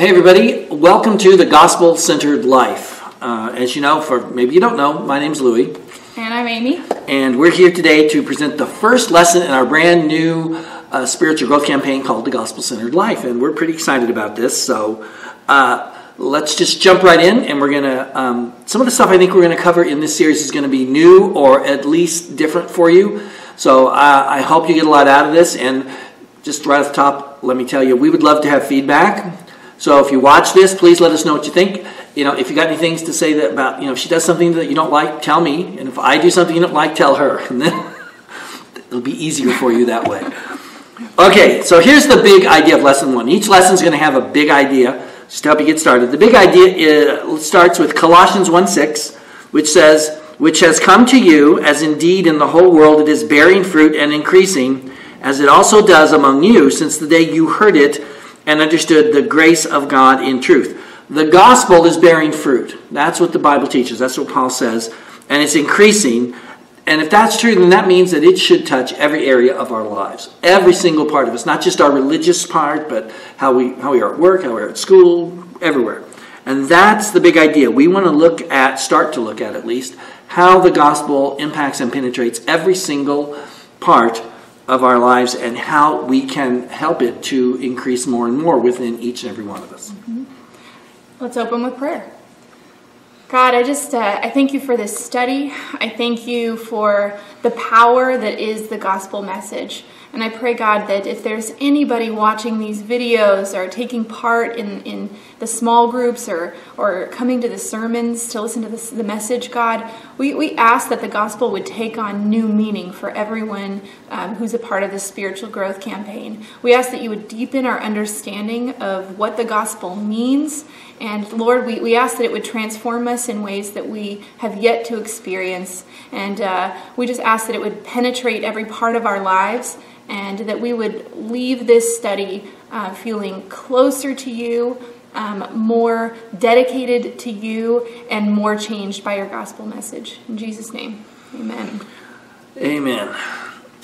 Hey, everybody, welcome to the Gospel Centered Life. Uh, as you know, for maybe you don't know, my name's Louie, And I'm Amy. and we're here today to present the first lesson in our brand new uh, spiritual growth campaign called the Gospel Centered Life. And we're pretty excited about this. So uh, let's just jump right in, and we're going to, um, some of the stuff I think we're going to cover in this series is going to be new or at least different for you. So uh, I hope you get a lot out of this. And just right off the top, let me tell you, we would love to have feedback. So if you watch this, please let us know what you think. You know, if you got any things to say that about, you know, if she does something that you don't like, tell me. And if I do something you don't like, tell her. And then it'll be easier for you that way. Okay, so here's the big idea of lesson one. Each lesson is going to have a big idea just to help you get started. The big idea is, starts with Colossians 1 6, which says, Which has come to you, as indeed in the whole world it is bearing fruit and increasing, as it also does among you, since the day you heard it and understood the grace of God in truth. The gospel is bearing fruit. That's what the Bible teaches. That's what Paul says. And it's increasing. And if that's true, then that means that it should touch every area of our lives. Every single part of us. Not just our religious part, but how we, how we are at work, how we are at school, everywhere. And that's the big idea. We want to look at, start to look at at least, how the gospel impacts and penetrates every single part of our lives and how we can help it to increase more and more within each and every one of us. Let's open with prayer. God, I just uh, I thank you for this study. I thank you for the power that is the gospel message. And I pray, God, that if there's anybody watching these videos or taking part in, in the small groups or, or coming to the sermons to listen to this, the message, God, we, we ask that the gospel would take on new meaning for everyone um, who's a part of this spiritual growth campaign. We ask that you would deepen our understanding of what the gospel means. And Lord, we, we ask that it would transform us in ways that we have yet to experience. And uh, we just ask that it would penetrate every part of our lives and that we would leave this study uh, feeling closer to you, um, more dedicated to you, and more changed by your gospel message. In Jesus' name, amen. Amen.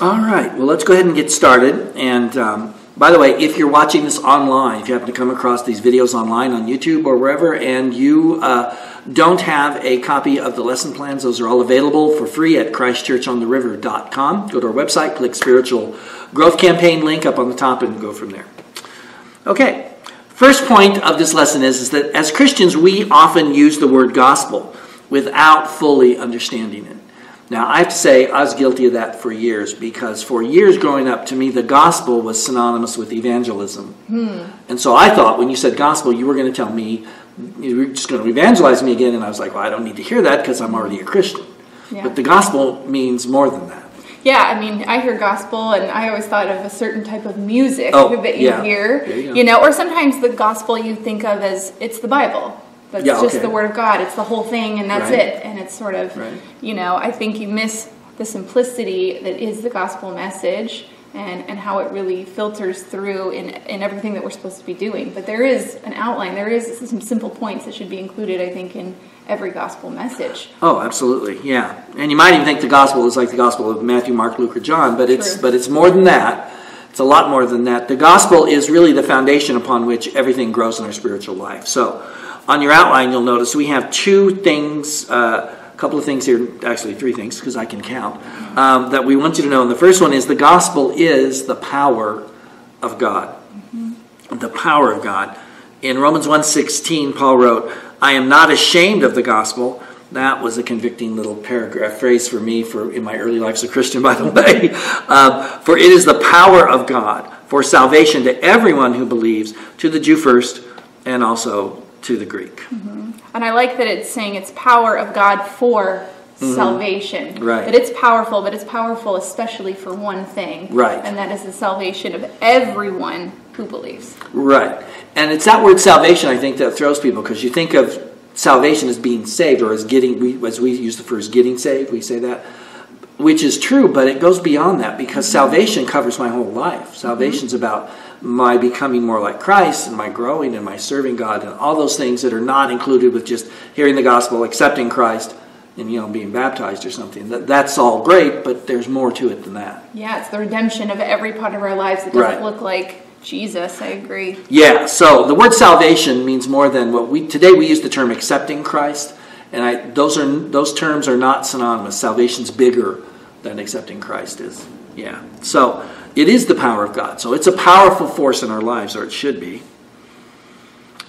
All right, well, let's go ahead and get started. And um, by the way, if you're watching this online, if you happen to come across these videos online on YouTube or wherever, and you uh, don't have a copy of the lesson plans, those are all available for free at ChristChurchOnTheRiver.com. Go to our website, click Spiritual Growth Campaign link up on the top, and go from there. Okay, first point of this lesson is, is that as Christians, we often use the word gospel without fully understanding it. Now, I have to say, I was guilty of that for years because for years growing up, to me, the gospel was synonymous with evangelism. Hmm. And so I thought when you said gospel, you were going to tell me, you were just going to evangelize me again. And I was like, well, I don't need to hear that because I'm already a Christian. Yeah. But the gospel means more than that. Yeah, I mean, I hear gospel, and I always thought of a certain type of music Oh, that you yeah. hear. There you know, or sometimes the gospel you think of as it's the Bible. That's Yeah, just okay. the word of God. It's the whole thing, and that's Right. it. And it's sort of, Right. you know, I think you miss the simplicity that is the gospel message. And, and how it really filters through in, in everything that we're supposed to be doing. But there is an outline, there is some simple points that should be included, I think, in every gospel message. Oh, absolutely, yeah. And you might even think the gospel is like the gospel of Matthew, Mark, Luke, or John, but it's True. but it's more than that. It's a lot more than that. The gospel is really the foundation upon which everything grows in our spiritual life. So, on your outline, you'll notice we have two things, uh, a couple of things here, actually three things because I can count, um, that we want you to know. And the first one is the gospel is the power of God. The power of God. In Romans 1.16, Paul wrote, I am not ashamed of the gospel. That was a convicting little paragraph phrase for me for in my early life as a Christian, by the way. Um, for it is the power of God for salvation to everyone who believes, to the Jew first, and also to the Greek. And I like that it's saying it's power of God for salvation. Mm-hmm. Right. That it's powerful, but it's powerful especially for one thing. Right. And that is the salvation of everyone who believes. Right. And it's that word salvation, I think, that throws people because you think of salvation as being saved or as getting, we, as we use the phrase getting saved, we say that, which is true, but it goes beyond that because mm-hmm. salvation covers my whole life. Mm-hmm. Salvation's about my becoming more like Christ and my growing and my serving God and all those things that are not included with just hearing the gospel, accepting Christ, and you know being baptized or something. That, that's all great, but there's more to it than that. Yeah, it's the redemption of every part of our lives that doesn't Right. look like Jesus, I agree. Yeah, so the word salvation means more than what we today we use the term accepting Christ, and I, those are those terms are not synonymous. Salvation's bigger than accepting Christ is. Yeah, so it is the power of God. So it's a powerful force in our lives, or it should be.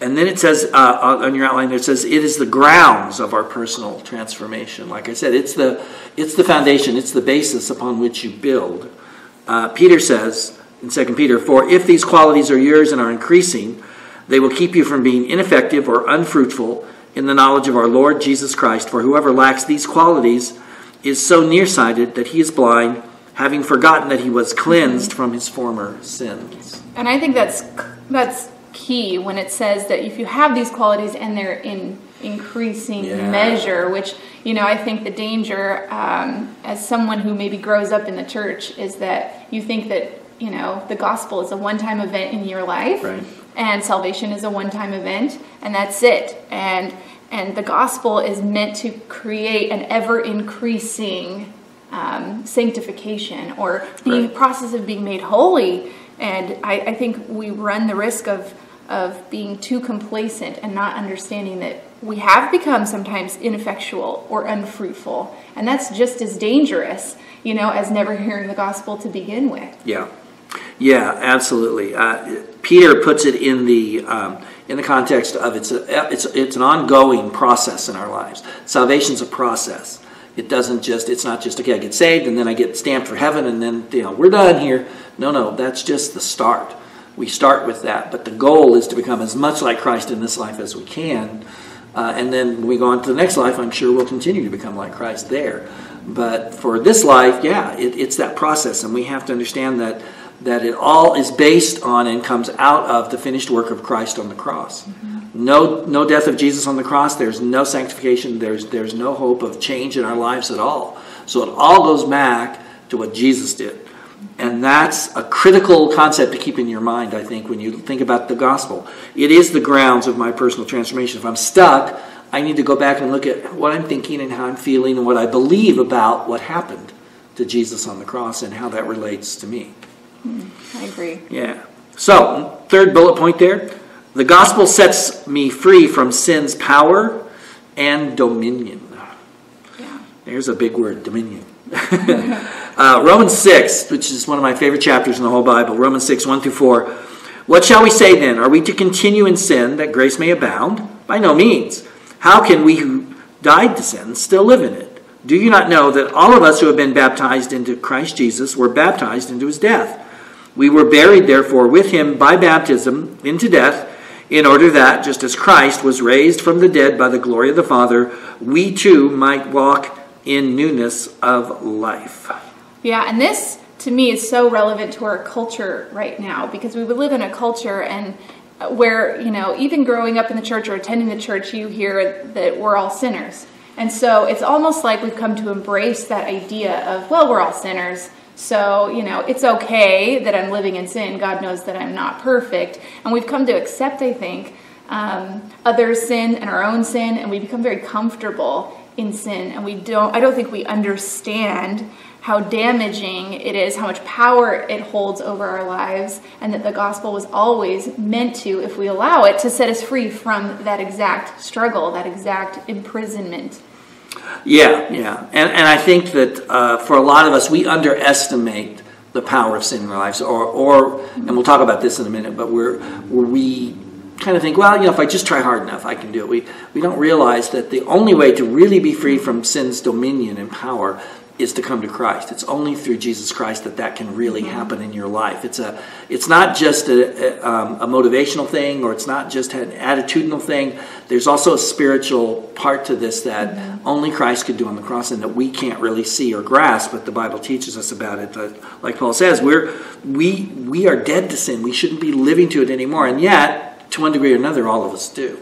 And then it says uh, on your outline, it says it is the grounds of our personal transformation. Like I said, it's the it's the foundation, it's the basis upon which you build. Uh, Peter says in 2 Peter, for if these qualities are yours and are increasing, they will keep you from being ineffective or unfruitful in the knowledge of our Lord Jesus Christ. For whoever lacks these qualities is so nearsighted that he is blind, having forgotten that he was cleansed from his former sins. And I think that's that's key when it says that if you have these qualities and they're in increasing yeah. measure, which, you know, I think the danger um, as someone who maybe grows up in the church is that you think that, you know, the gospel is a one time event in your life. Right. And salvation is a one-time event, and that's it. And and the gospel is meant to create an ever-increasing um, sanctification or the right. process of being made holy and I, I think we run the risk of of being too complacent and not understanding that we have become sometimes ineffectual or unfruitful and that's just as dangerous you know as never hearing the gospel to begin with yeah yeah absolutely uh, peter puts it in the um, in the context of it's a, it's it's an ongoing process in our lives salvation's a process it doesn't just, it's not just, okay, I get saved and then I get stamped for heaven and then, you know, we're done here. No, no, that's just the start. We start with that. But the goal is to become as much like Christ in this life as we can. Uh, and then when we go on to the next life, I'm sure we'll continue to become like Christ there. But for this life, yeah, it, it's that process. And we have to understand that that it all is based on and comes out of the finished work of Christ on the cross. Mm-hmm. No, no death of Jesus on the cross. There's no sanctification. There's, there's no hope of change in our lives at all. So it all goes back to what Jesus did. And that's a critical concept to keep in your mind, I think, when you think about the gospel. It is the grounds of my personal transformation. If I'm stuck, I need to go back and look at what I'm thinking and how I'm feeling and what I believe about what happened to Jesus on the cross and how that relates to me. I agree. Yeah. So, third bullet point there the gospel sets me free from sin's power and dominion. Yeah. There's a big word, dominion. uh, Romans 6, which is one of my favorite chapters in the whole Bible, Romans 6, 1 through 4. What shall we say then? Are we to continue in sin that grace may abound? By no means. How can we who died to sin still live in it? Do you not know that all of us who have been baptized into Christ Jesus were baptized into his death? We were buried, therefore, with him by baptism into death in order that, just as Christ was raised from the dead by the glory of the Father, we too might walk in newness of life. Yeah, and this to me is so relevant to our culture right now because we live in a culture and uh, where, you know, even growing up in the church or attending the church, you hear that we're all sinners. And so it's almost like we've come to embrace that idea of, well, we're all sinners. So, you know, it's okay that I'm living in sin. God knows that I'm not perfect. And we've come to accept, I think, um, sin and our own sin, and we become very comfortable in sin. And we don't, I don't think we understand how damaging it is, how much power it holds over our lives, and that the gospel was always meant to, if we allow it, to set us free from that exact struggle, that exact imprisonment. Yeah, yeah. And, and I think that uh, for a lot of us, we underestimate the power of sin in our lives. Or, or and we'll talk about this in a minute, but we're, we kind of think, well, you know, if I just try hard enough, I can do it. We, we don't realize that the only way to really be free from sin's dominion and power is to come to Christ. It's only through Jesus Christ that that can really mm-hmm. happen in your life. It's a, it's not just a, a, um, a, motivational thing, or it's not just an attitudinal thing. There's also a spiritual part to this that mm-hmm. only Christ could do on the cross, and that we can't really see or grasp. But the Bible teaches us about it. like Paul says, we're we we are dead to sin. We shouldn't be living to it anymore, and yet, to one degree or another, all of us do.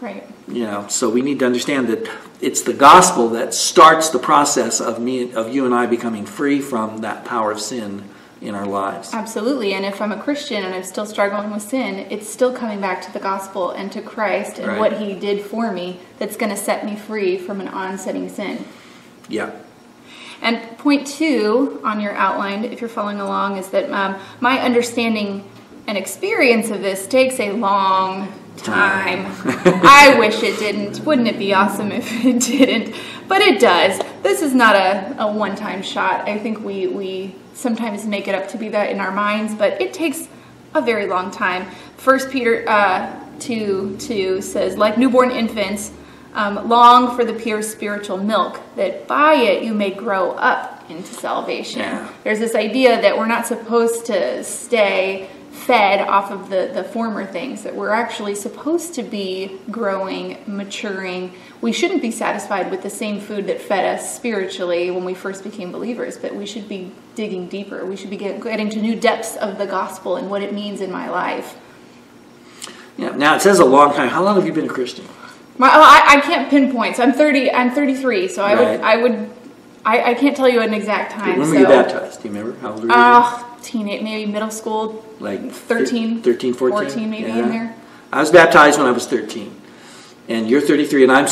Right. You know, so we need to understand that it's the gospel that starts the process of me of you and I becoming free from that power of sin in our lives. Absolutely. And if I'm a Christian and I'm still struggling with sin, it's still coming back to the gospel and to Christ and right. what he did for me that's going to set me free from an onsetting sin. Yeah. And point two on your outline, if you're following along, is that um, my understanding and experience of this takes a long time. I wish it didn't. Wouldn't it be awesome if it didn't? But it does. This is not a, a one time shot. I think we, we sometimes make it up to be that in our minds, but it takes a very long time. First Peter uh, 2 2 says, like newborn infants, um, long for the pure spiritual milk, that by it you may grow up into salvation. Yeah. There's this idea that we're not supposed to stay fed off of the, the former things, that we're actually supposed to be growing, maturing. We shouldn't be satisfied with the same food that fed us spiritually when we first became believers, but we should be digging deeper. We should be get, getting to new depths of the gospel and what it means in my life. Yeah. Now it says a long time. How long have you been a Christian? My, oh, I, I can't pinpoint. So I'm 30. I'm 33. So I Right. would. I would. I, I can't tell you an exact time. When were so, you baptized? Do you remember? How old were you? Uh, teenage, maybe middle school. like 13, 13, 14, 14 maybe Yeah. in there. I was baptized when I was 13. And you're 33, and I'm,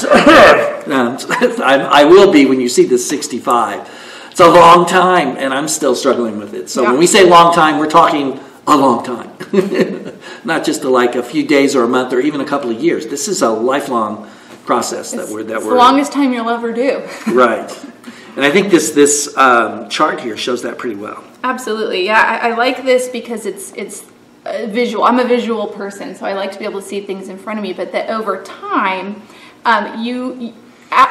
I'm I will be when you see this 65. It's a long time, and I'm still struggling with it. So Yeah. when we say long time, we're talking a long time, not just a, like a few days or a month or even a couple of years. This is a lifelong process that we're that It's we're the longest time you'll ever do. right. And I think this this um, chart here shows that pretty well. Absolutely, yeah. I, I like this because it's it's a visual. I'm a visual person, so I like to be able to see things in front of me. But that over time, um, you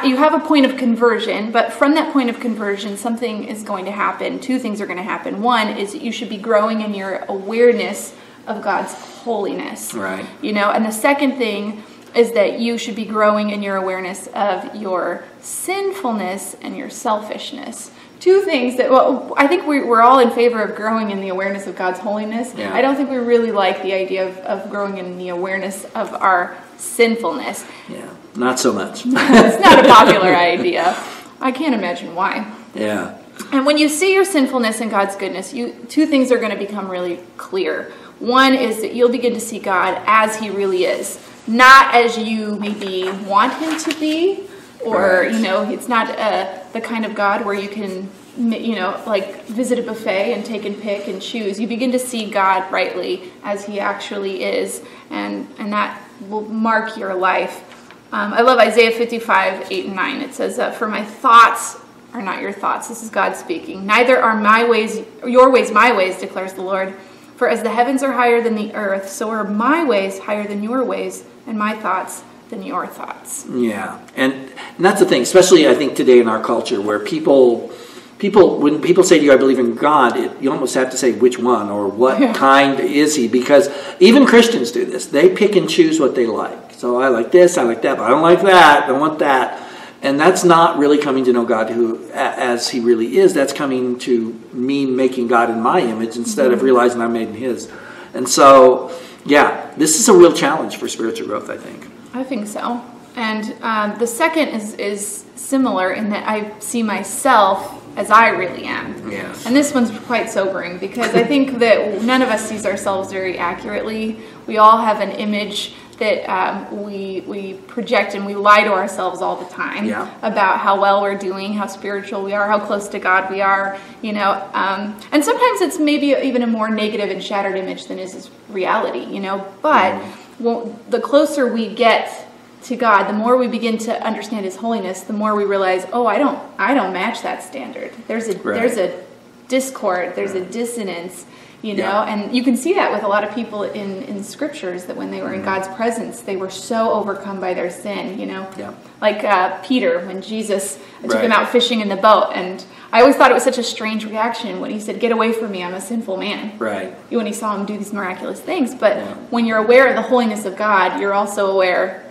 you have a point of conversion, but from that point of conversion, something is going to happen. Two things are going to happen. One is that you should be growing in your awareness of God's holiness. Right. You know, and the second thing is that you should be growing in your awareness of your sinfulness and your selfishness. Two things that, well, I think we, we're all in favor of growing in the awareness of God's holiness. Yeah. I don't think we really like the idea of, of growing in the awareness of our sinfulness. Yeah, not so much. It's not a popular idea. I can't imagine why. yeah. And when you see your sinfulness and God's goodness, you two things are going to become really clear. One is that you'll begin to see God as He really is, not as you maybe want Him to be, or you know, it's not uh, the kind of God where you can, you know, like visit a buffet and take and pick and choose. You begin to see God rightly as He actually is, and and that will mark your life. Um, I love Isaiah 55, 8 and 9. It says, uh, For my thoughts are not your thoughts. This is God speaking. Neither are my ways, your ways, my ways, declares the Lord. For as the heavens are higher than the earth, so are my ways higher than your ways, and my thoughts than your thoughts. Yeah, and, and that's the thing, especially I think today in our culture, where people, people when people say to you, "I believe in God," it, you almost have to say which one or what Yeah. kind is He, because even Christians do this. They pick and choose what they like. So I like this, I like that, but I don't like that. I want that, and that's not really coming to know God who as He really is. That's coming to me making God in my image instead of realizing I'm made in His. And so, yeah, this is a real challenge for spiritual growth. I think. I think so. And um, the second is, is similar in that I see myself as I really am. Yes. And this one's quite sobering because I think that none of us sees ourselves very accurately. We all have an image that um, we we project and we lie to ourselves all the time Yeah. about how well we're doing, how spiritual we are, how close to God we are. You know, um, and sometimes it's maybe even a more negative and shattered image than is reality. You know, but well, the closer we get to God, the more we begin to understand His holiness, the more we realize, oh, I don't, I don't match that standard. There's a, Right. there's a discord, there's a dissonance, you know, Yeah. and you can see that with a lot of people in in scriptures that when they were in God's presence, they were so overcome by their sin, you know, Mm-hmm. Yeah. like uh, Peter when Jesus took Right. him out fishing in the boat, and I always thought it was such a strange reaction when he said, "Get away from me, I'm a sinful man." Right. when he saw him do these miraculous things. But Yeah. when you're aware of the holiness of God, you're also aware,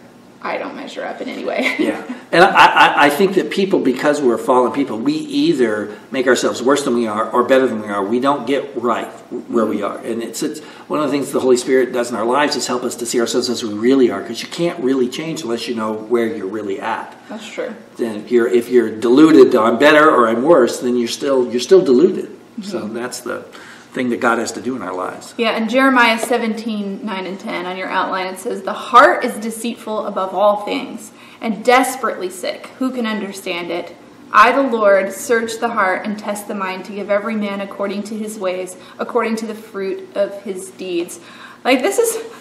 I don't measure up in any way. Yeah, and I, I, I think that people, because we're fallen people, we either make ourselves worse than we are or better than we are. We don't get right where we are, and it's, it's one of the things the Holy Spirit does in our lives is help us to see ourselves as we really are, because you can't really change unless you know where you're really at. That's true. Then if you're if you're deluded, I'm better or I'm worse, then you're still you're still deluded. Mm-hmm. So that's the thing that God has to do in our lives. Yeah, in Jeremiah 17, 9 and 10, on your outline, it says, The heart is deceitful above all things and desperately sick. Who can understand it? I, the Lord, search the heart and test the mind to give every man according to his ways, according to the fruit of his deeds. Like this is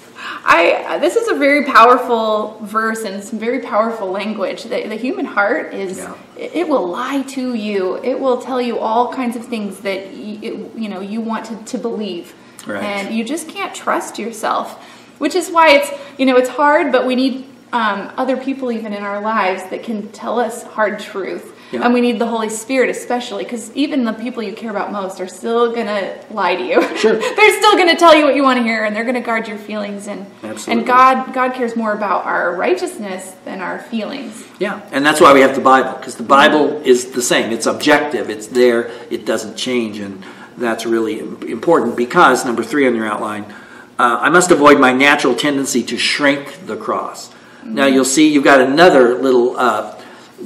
I this is a very powerful verse and some very powerful language. The, the human heart is yeah. it, it, will lie to you. It will tell you all kinds of things that it, you know you want to, to believe, right. and you just can't trust yourself. Which is why it's you know it's hard, but we need um, other people even in our lives that can tell us hard truth yeah. And we need the Holy Spirit, especially, because even the people you care about most are still going to lie to you. Sure. they're still going to tell you what you want to hear, and they're going to guard your feelings. And Absolutely. and God God cares more about our righteousness than our feelings. Yeah, and that's why we have the Bible, because the Bible is the same. It's objective. It's there. It doesn't change, and that's really important. Because number three on your outline, uh, I must avoid my natural tendency to shrink the cross. Mm-hmm. Now you'll see you've got another little. Uh,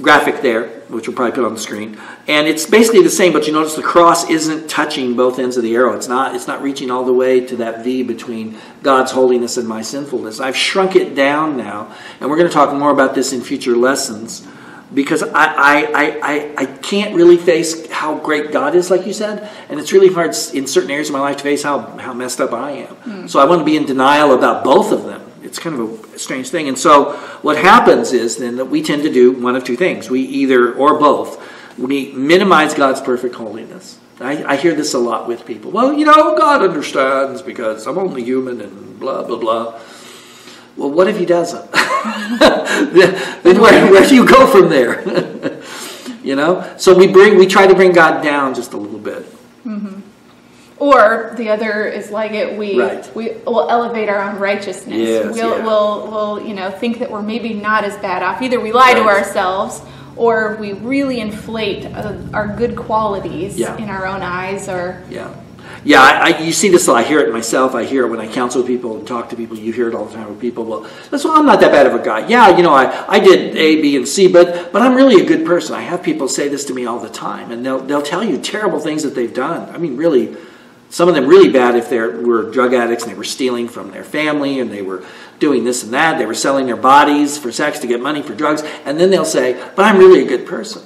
graphic there, which we'll probably put on the screen. And it's basically the same, but you notice the cross isn't touching both ends of the arrow. It's not, it's not reaching all the way to that V between God's holiness and my sinfulness. I've shrunk it down now, and we're going to talk more about this in future lessons because I, I, I, I can't really face how great God is, like you said, and it's really hard in certain areas of my life to face how, how messed up I am. Mm. So I want to be in denial about both of them it's kind of a strange thing. And so what happens is then that we tend to do one of two things. We either, or both, we minimize God's perfect holiness. I, I hear this a lot with people. Well, you know, God understands because I'm only human and blah, blah, blah. Well, what if he doesn't? then where, where do you go from there? you know? So we bring, we try to bring God down just a little bit. Mm-hmm. Or the other is like it. We right. we will elevate our own righteousness. Yes, we'll, yeah. we'll we'll you know think that we're maybe not as bad off. Either we lie right. to ourselves, or we really inflate uh, our good qualities yeah. in our own eyes. Or yeah, yeah. I, I, you see this. I hear it myself. I hear it when I counsel people and talk to people. You hear it all the time with people. Well, that's well, I'm not that bad of a guy. Yeah, you know, I, I did A, B, and C, but but I'm really a good person. I have people say this to me all the time, and they'll they'll tell you terrible things that they've done. I mean, really some of them really bad if they were drug addicts and they were stealing from their family and they were doing this and that. They were selling their bodies for sex to get money for drugs. And then they'll say, but I'm really a good person.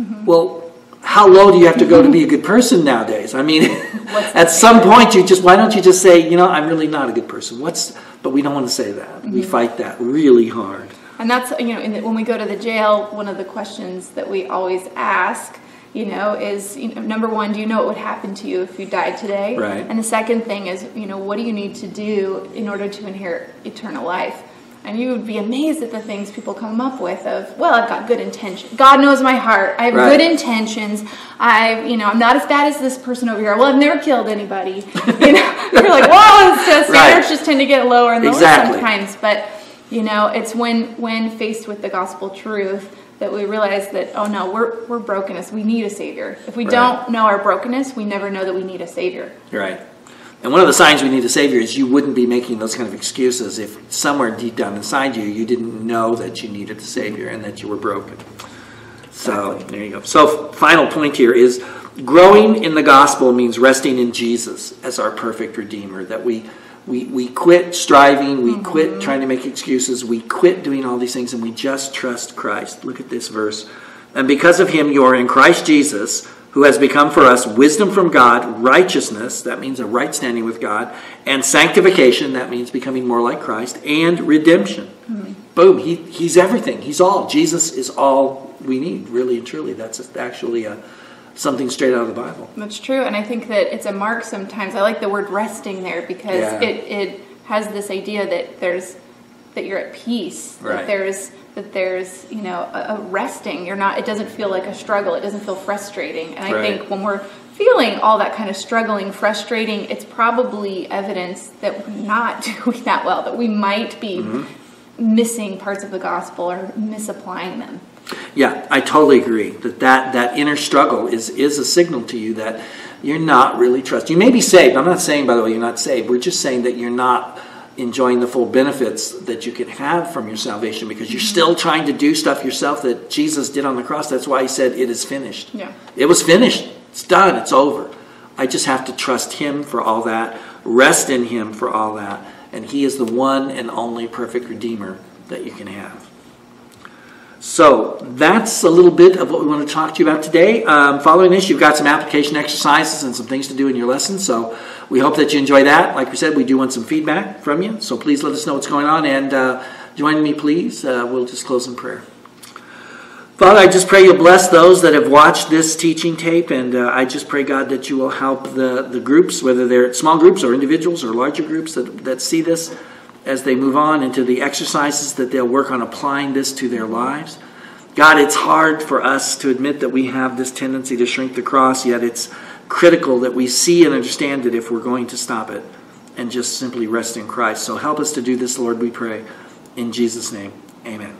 Mm-hmm. Well, how low do you have to go to be a good person nowadays? I mean, at some point, you just why don't you just say, you know, I'm really not a good person? What's but we don't want to say that. Mm-hmm. We fight that really hard. And that's you know, the, when we go to the jail, one of the questions that we always ask you know, is you know, number one, do you know what would happen to you if you died today? Right. And the second thing is, you know, what do you need to do in order to inherit eternal life? And you would be amazed at the things people come up with of, well, I've got good intentions. God knows my heart. I have right. good intentions. I, you know, I'm not as bad as this person over here. Well, I've never killed anybody. You know, you're like, whoa, it's just, right. standards just tend to get lower and lower exactly. sometimes. But, you know, it's when when faced with the gospel truth that we realize that oh no we're we're brokenness. We need a savior. If we right. don't know our brokenness we never know that we need a savior. Right. And one of the signs we need a savior is you wouldn't be making those kind of excuses if somewhere deep down inside you you didn't know that you needed a savior and that you were broken. So exactly. there you go. So final point here is growing in the gospel means resting in jesus as our perfect redeemer that we we, we quit striving, we mm-hmm. quit trying to make excuses, we quit doing all these things, and we just trust Christ. Look at this verse. And because of him, you are in Christ Jesus, who has become for us wisdom from God, righteousness, that means a right standing with God, and sanctification, that means becoming more like Christ, and redemption. Mm-hmm. Boom, he, he's everything. He's all. Jesus is all we need, really and truly. That's actually a something straight out of the Bible. That's true, and I think that it's a mark sometimes. I like the word resting there because yeah. it, it has this idea that there's that you're at peace, right. that there's that there's you know a, a, resting. You're not. It doesn't feel like a struggle. It doesn't feel frustrating. And I right. think when we're feeling all that kind of struggling, frustrating, it's probably evidence that we're not doing that well. That we might be mm-hmm. missing parts of the gospel or misapplying them. Yeah, I totally agree that that, that inner struggle is, is a signal to you that you're not really trusting. You may be saved. I'm not saying, by the way, you're not saved. We're just saying that you're not enjoying the full benefits that you can have from your salvation because you're mm-hmm. still trying to do stuff yourself that Jesus did on the cross. That's why he said, It is finished. Yeah. It was finished. It's done. It's over. I just have to trust him for all that, rest in him for all that. And he is the one and only perfect Redeemer that you can have. So that's a little bit of what we want to talk to you about today. Um, following this, you've got some application exercises and some things to do in your lesson. So we hope that you enjoy that. Like we said, we do want some feedback from you. So please let us know what's going on and uh, join me, please. Uh, we'll just close in prayer. Father, I just pray you'll bless those that have watched this teaching tape, and uh, I just pray, God, that you will help the, the groups, whether they're small groups or individuals or larger groups that, that see this, as they move on into the exercises, that they'll work on applying this to their lives. God, it's hard for us to admit that we have this tendency to shrink the cross, yet it's critical that we see and understand it if we're going to stop it and just simply rest in Christ. So help us to do this, Lord, we pray. In Jesus' name, amen.